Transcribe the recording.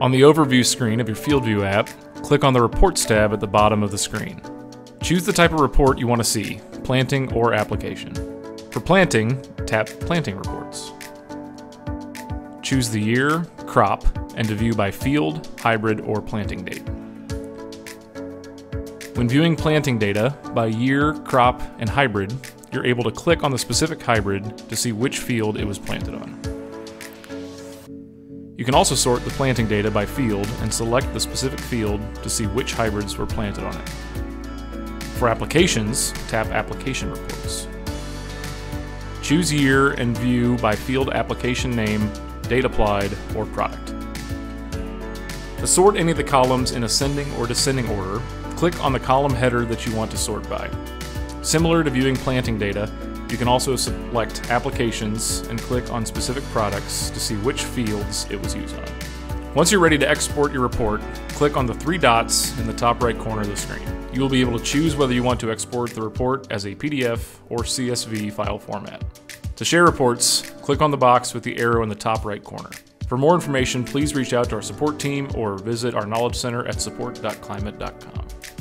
On the overview screen of your FieldView app, click on the Reports tab at the bottom of the screen. Choose the type of report you want to see, planting or application. For planting, tap Planting Reports. Choose the year, crop, and to view by field, hybrid, or planting date. When viewing planting data by year, crop, and hybrid, you're able to click on the specific hybrid to see which field it was planted on. You can also sort the planting data by field and select the specific field to see which hybrids were planted on it. For applications, tap Application Reports. Choose year and view by field application name, date applied, or product. To sort any of the columns in ascending or descending order, click on the column header that you want to sort by. Similar to viewing planting data, you can also select applications and click on specific products to see which fields it was used on. Once you're ready to export your report, click on the three dots in the top right corner of the screen. You will be able to choose whether you want to export the report as a PDF or CSV file format. To share reports, click on the box with the arrow in the top right corner. For more information, please reach out to our support team or visit our Knowledge Center at support.climate.com.